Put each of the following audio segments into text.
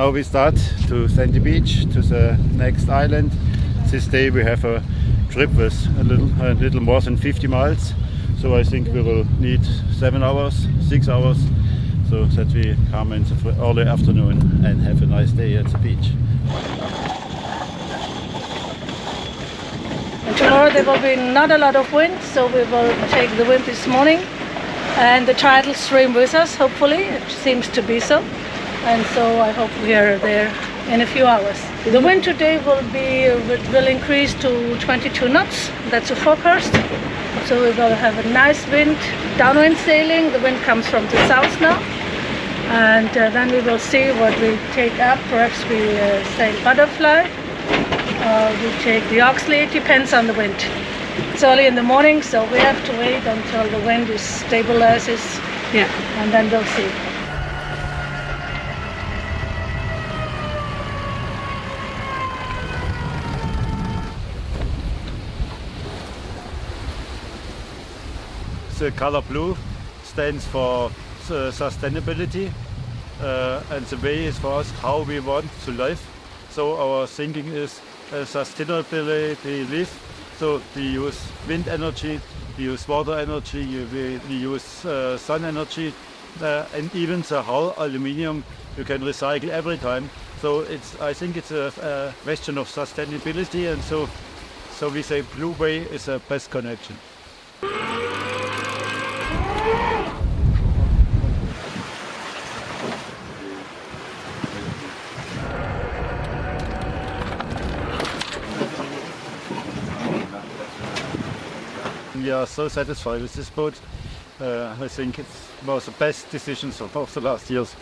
Now we start to Sandy Beach to the next island. This day we have a trip with a little, a little more than 50 miles. So I think we will need seven hours, six hours, so that we come in the early afternoon and have a nice day at the beach. And tomorrow there will be not a lot of wind, so we will take the wind this morning and the tidal stream with us, hopefully. It seems to be so. And so I hope we are there in a few hours. The wind today will be will increase to 22 knots. That's a forecast. So we're going to have a nice wind, downwind sailing. The wind comes from the south now. And uh, then we will see what we take up. Perhaps we uh, sail butterfly. Uh, we take the Oxley. It depends on the wind. It's early in the morning, so we have to wait until the wind is stabilizes. Yeah. And then we'll see. The color blue stands for uh, sustainability uh, and the way is for us how we want to live. So our thinking is uh, sustainability live. So we use wind energy, we use water energy, we, we use uh, sun energy uh, and even the whole aluminium you can recycle every time. So it's I think it's a, a question of sustainability and so so we say blue way is a best connection. We are so satisfied with this boat. Uh, I think it was the best decision of, of the last years.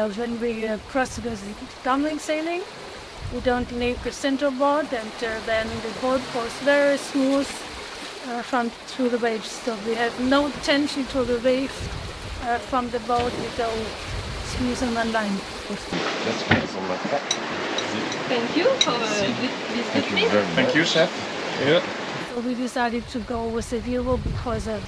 Uh, when we uh, cross the downwind sailing, we don't leave the center board and uh, then the boat goes very smooth uh, from through the waves. So we have no tension to the wave uh, from the boat. We go smooth on one line. Thank you for uh, good visit me. Thank you, chef. So we decided to go with the Vero because of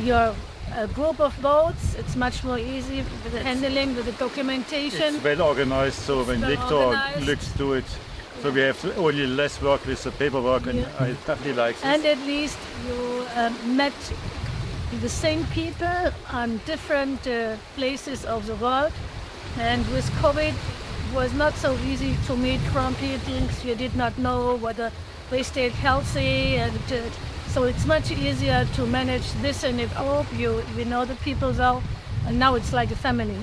your a group of boats. It's much more easy with the handling, with the documentation. It's well organized, so when well Victor organized. looks to it, so we have only less work with the paperwork, and Yeah. I really like this. And at least you um, met the same people on different uh, places of the world. And with COVID, it was not so easy to meet from pigeons. You did not know whether they stayed healthy, and uh, so it's much easier to manage this and if oh you we know the people well, and now it's like a family.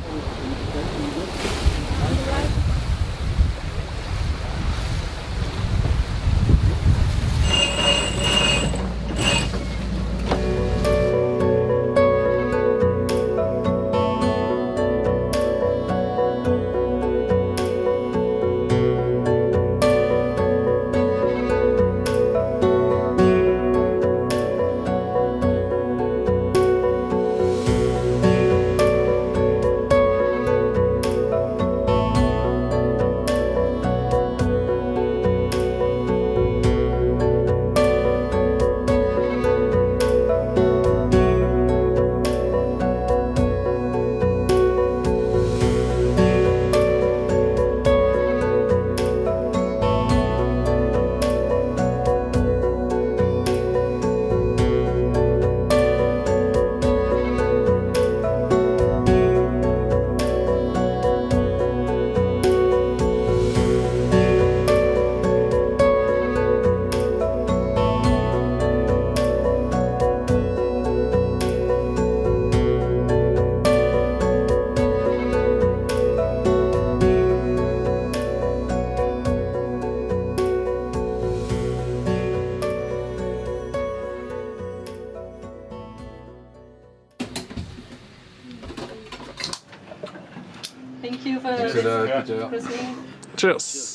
Thank you for Tack så this Cheers!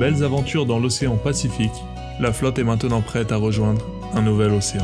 Belles aventures dans l'océan Pacifique, la flotte est maintenant prête à rejoindre un nouvel océan.